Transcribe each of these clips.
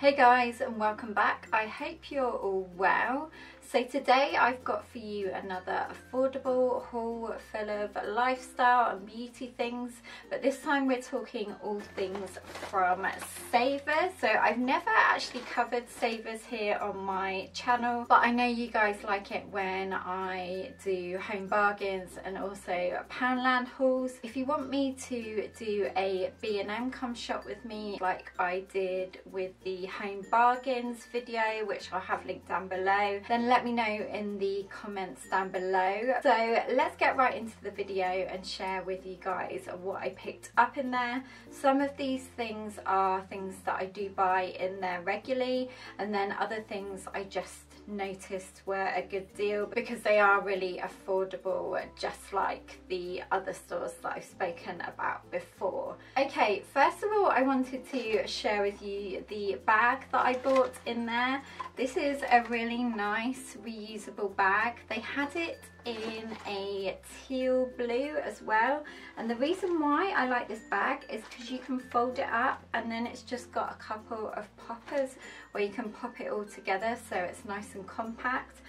Hey guys and welcome back. I hope you're all well. So today I've got for you another affordable haul full of lifestyle and beauty things but this time we're talking all things from Savers. So I've never actually covered Savers here on my channel but I know you guys like it when I do home bargains and also Poundland hauls. If you want me to do a B&M come shop with me like I did with the home bargains video which I'll have linked down below then let let me know in the comments down below. So let's get right into the video and share with you guys what I picked up in there. Some of these things are things that I do buy in there regularly and then other things I just noticed were a good deal because they are really affordable just like the other stores that I've spoken about before. Okay first of all I wanted to share with you the bag that I bought in there. This is a really nice reusable bag. They had it in a teal blue as well. And the reason why I like this bag is because you can fold it up and then it's just got a couple of poppers where you can pop it all together so it's nice and compact.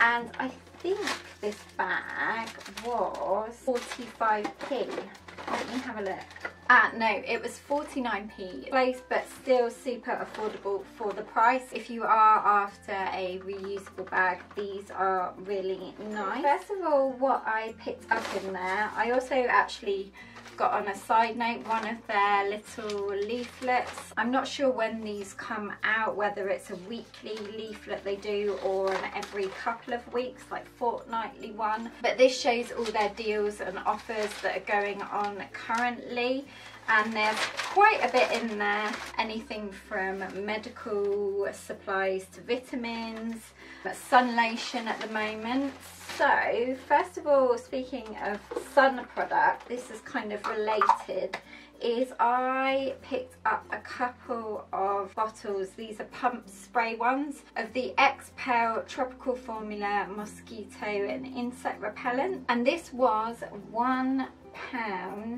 And I think this bag was 45p let me have a look Ah, no, it was 49p place, but still super affordable for the price. If you are after a reusable bag, these are really nice. First of all, what I picked up in there, I also actually got on a side note one of their little leaflets. I'm not sure when these come out, whether it's a weekly leaflet they do or an every couple of weeks, like fortnightly one. But this shows all their deals and offers that are going on currently and there's quite a bit in there. Anything from medical supplies to vitamins sun lotion at the moment. So first of all speaking of sun product this is kind of related is I picked up a couple of bottles, these are pump spray ones, of the Xpel Tropical Formula Mosquito and Insect Repellent. And this was one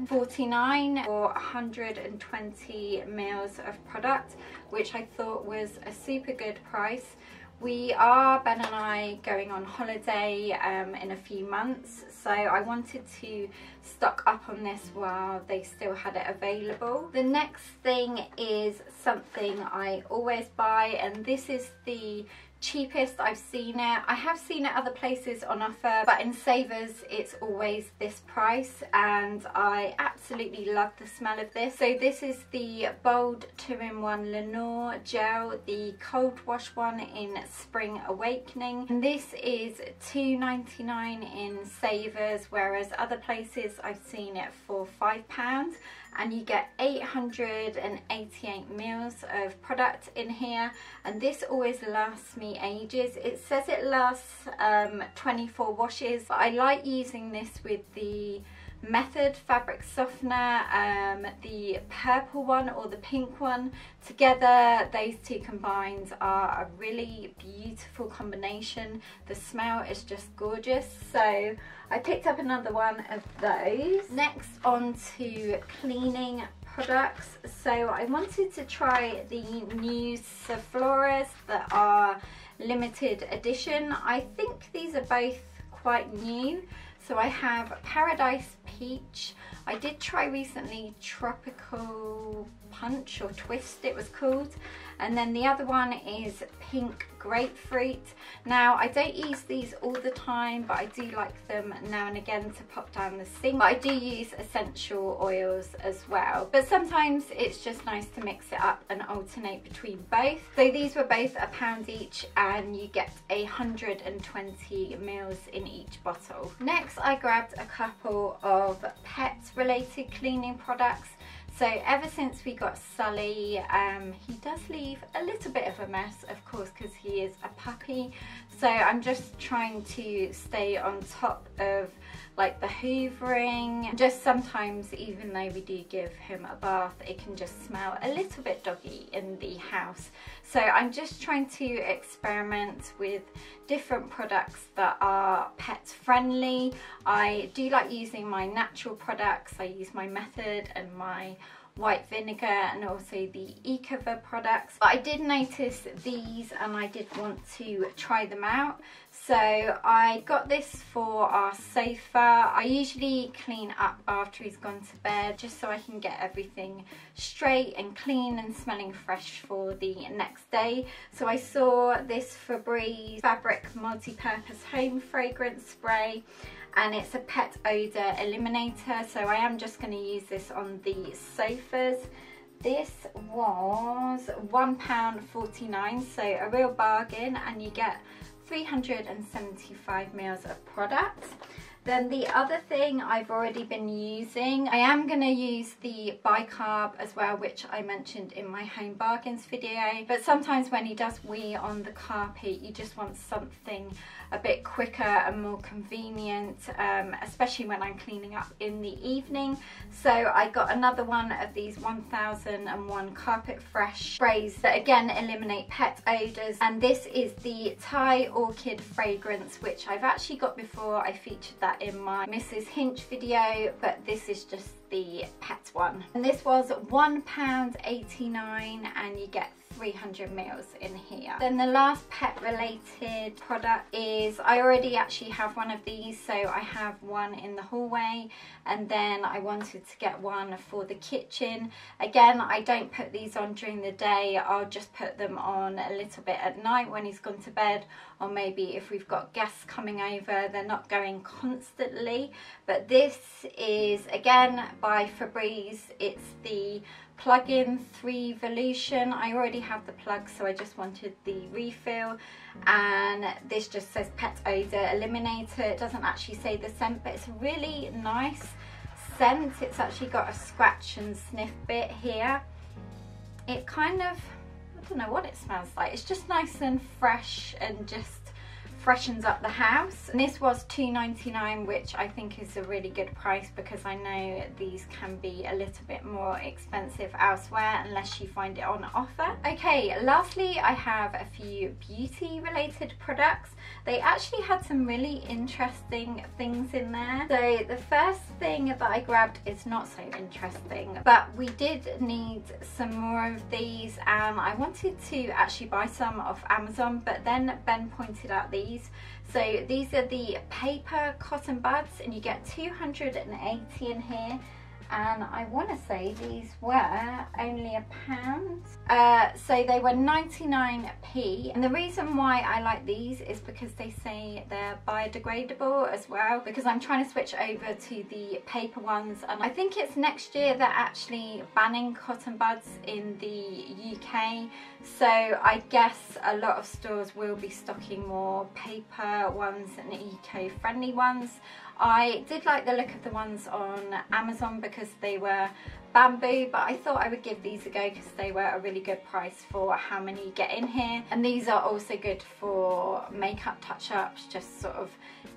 49 for 120 mils of product which I thought was a super good price we are, Ben and I, going on holiday um, in a few months, so I wanted to stock up on this while they still had it available. The next thing is something I always buy, and this is the cheapest I've seen it. I have seen it other places on offer but in Savers it's always this price and I absolutely love the smell of this. So this is the Bold 2-in-1 Lenor Gel, the cold wash one in Spring Awakening. And this is 2.99 in Savers whereas other places I've seen it for £5 and you get 888 mils of product in here and this always lasts me ages it says it lasts um, 24 washes I like using this with the Method fabric softener, um, the purple one or the pink one. Together, those two combined are a really beautiful combination. The smell is just gorgeous. So I picked up another one of those. Next on to cleaning products. So I wanted to try the new Zofloras that are limited edition. I think these are both quite new. So I have Paradise Peach. I did try recently Tropical Punch or Twist it was called. And then the other one is Pink Grapefruit. Now I don't use these all the time but I do like them now and again to pop down the sink. But I do use essential oils as well. But sometimes it's just nice to mix it up and alternate between both. So these were both a pound each and you get a 120 mils in each bottle. Next I grabbed a couple of pet related cleaning products. So ever since we got Sully, um, he does leave a little bit of a mess, of course, because he is a puppy. So I'm just trying to stay on top of like the hoovering. Just sometimes, even though we do give him a bath, it can just smell a little bit doggy in the house. So I'm just trying to experiment with different products that are pet friendly. I do like using my natural products. I use my Method and my white vinegar and also the Ecover products. But I did notice these and I did want to try them out. So I got this for our sofa. I usually clean up after he's gone to bed just so I can get everything straight and clean and smelling fresh for the next day. So I saw this Febreze Fabric Multi-Purpose Home Fragrance Spray and it's a pet odor eliminator so I am just going to use this on the sofas. This was £1.49 so a real bargain and you get 375 mils of product then the other thing I've already been using, I am going to use the bicarb as well, which I mentioned in my home bargains video. But sometimes when he does wee on the carpet, you just want something a bit quicker and more convenient, um, especially when I'm cleaning up in the evening. So I got another one of these 1001 Carpet Fresh sprays that again eliminate pet odours. And this is the Thai Orchid fragrance, which I've actually got before. I featured that in my Mrs. Hinch video, but this is just the pet one. And this was £1.89 and you get 300 mils in here. Then the last pet related product is, I already actually have one of these, so I have one in the hallway and then I wanted to get one for the kitchen. Again, I don't put these on during the day, I'll just put them on a little bit at night when he's gone to bed or maybe if we've got guests coming over, they're not going constantly. But this is, again, by Febreze. It's the plug-in 3volution. I already have the plug, so I just wanted the refill. And this just says Pet Odor Eliminator. It doesn't actually say the scent, but it's really nice scent. It's actually got a scratch and sniff bit here. It kind of, I don't know what it smells like. It's just nice and fresh and just freshens up the house. And this was $2.99 which I think is a really good price because I know these can be a little bit more expensive elsewhere unless you find it on offer. Okay, lastly I have a few beauty related products. They actually had some really interesting things in there. So the first thing that I grabbed is not so interesting, but we did need some more of these and I wanted to actually buy some off Amazon, but then Ben pointed out these. So these are the paper cotton buds and you get 280 in here and I want to say these were only a pound. Uh, so they were 99p and the reason why I like these is because they say they're biodegradable as well because I'm trying to switch over to the paper ones and I think it's next year they're actually banning cotton buds in the UK so I guess a lot of stores will be stocking more paper ones and eco-friendly ones. I did like the look of the ones on Amazon because they were bamboo but I thought I would give these a go because they were a really good price for how many you get in here. And these are also good for makeup touch-ups just sort of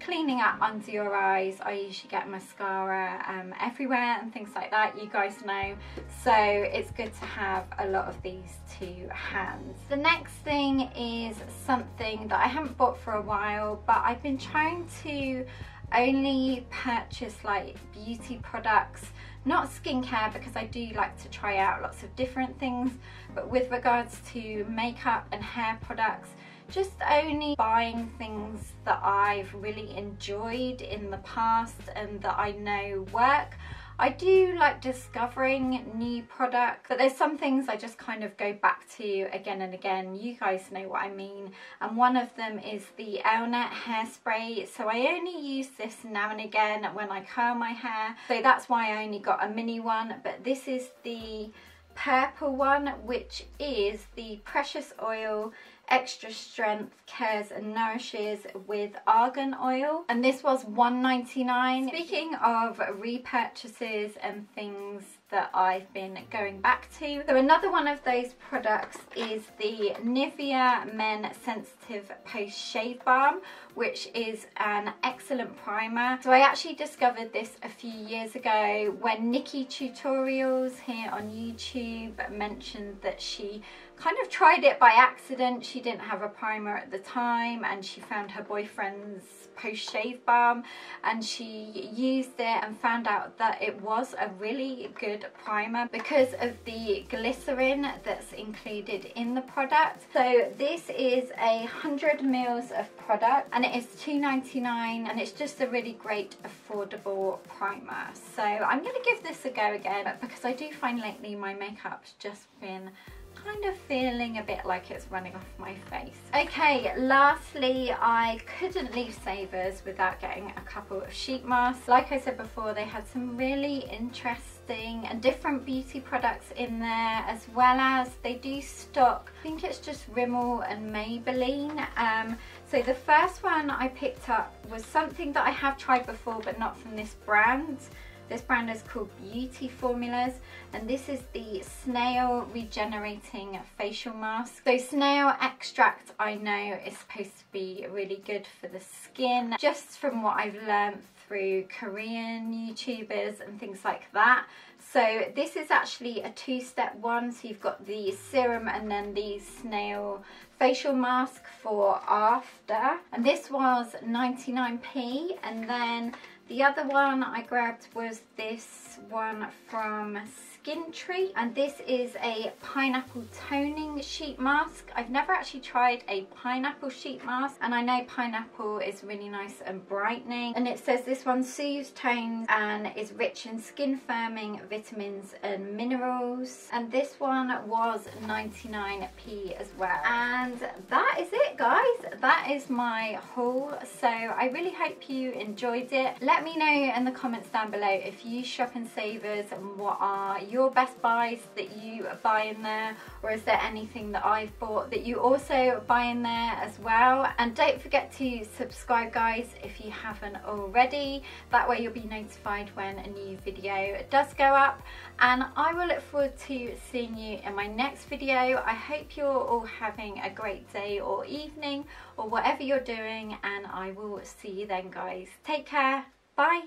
cleaning up under your eyes. I usually get mascara um, everywhere and things like that you guys know. So it's good to have a lot of these to hand. The next thing is something that I haven't bought for a while but I've been trying to only purchase like beauty products not skincare because I do like to try out lots of different things but with regards to makeup and hair products just only buying things that I've really enjoyed in the past and that I know work I do like discovering new products, but there's some things I just kind of go back to again and again. You guys know what I mean. And one of them is the Elnett hairspray. So I only use this now and again when I curl my hair. So that's why I only got a mini one, but this is the purple one, which is the Precious Oil extra strength cares and nourishes with argan oil and this was 1.99 speaking of repurchases and things that I've been going back to. So another one of those products is the Nivea Men Sensitive Post Shave Balm, which is an excellent primer. So I actually discovered this a few years ago when NikkieTutorials here on YouTube mentioned that she kind of tried it by accident. She didn't have a primer at the time and she found her boyfriend's post shave balm and she used it and found out that it was a really good primer because of the glycerin that's included in the product. So this is a 100 mils of product and it is 2.99 and it's just a really great affordable primer. So I'm going to give this a go again because I do find lately my makeup's just been kind of feeling a bit like it's running off my face. Okay, lastly, I couldn't leave Savers without getting a couple of sheet masks. Like I said before, they had some really interesting and different beauty products in there as well as they do stock, I think it's just Rimmel and Maybelline. Um, so the first one I picked up was something that I have tried before but not from this brand. This brand is called Beauty Formulas and this is the Snail Regenerating Facial Mask. So snail extract I know is supposed to be really good for the skin. Just from what I've learned through Korean YouTubers and things like that. So this is actually a two-step one. So you've got the serum and then the snail facial mask for after. And this was 99p and then the other one I grabbed was this one from Skin Treat and this is a pineapple toning sheet mask. I've never actually tried a pineapple sheet mask and I know pineapple is really nice and brightening and it says this one soothes tones and is rich in skin firming vitamins and minerals. And this one was 99p as well. And that is it guys. That is my haul. So I really hope you enjoyed it. Let me know in the comments down below if you shop in Savers and what are your best buys that you buy in there or is there anything that I've bought that you also buy in there as well? And don't forget to subscribe guys if you haven't already. That way you'll be notified when a new video does go up. And I will look forward to seeing you in my next video. I hope you're all having a great day or evening or whatever you're doing and I will see you then guys. Take care. Bye